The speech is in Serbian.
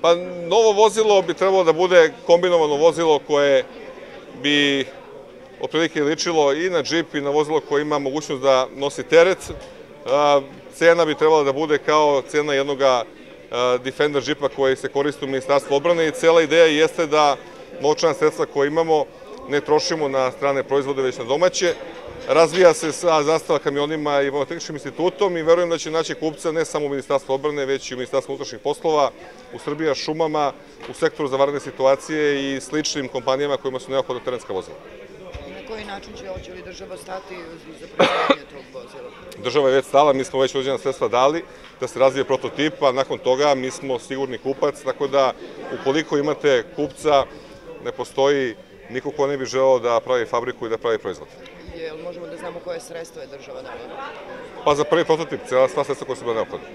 Pa novo vozilo bi trebalo da bude kombinovano vozilo koje bi otprilike ličilo i na džip i na vozilo koje ima mogućnost da nosi teret. Cena bi trebala da bude kao cena jednog Defender džipa koji se koristi u Ministarstvu odbrane i cela ideja jeste da novčana sredstva koje imamo ne trošimo na strane proizvode, već na domaće. Razvija se sa zastava kamionima i vojno-tehničkim institutom i verujem da će naći kupca ne samo u Ministarstvu odbrane, već i u Ministarstvu unutrašnjih poslova, u Srbija šumama, u sektoru za varne situacije i sličnim kompanijama kojima su neophodna terenska vozila. I na koji način će hoće li država stati za proizvodnje tog vozila? Država je već stala, mi smo već određena sredstva dali da se razvije prototip, a nakon toga mi smo sigurni kupac, tako da ukoliko imate kupca, ne postoji niko ko ne bi želeo da pravi fabriku i da pravi proizvod. Jel možemo da znamo koje sredstvo je država dala? Pa za prvi prototip, cijela sva sredstva koja su bila neophodna.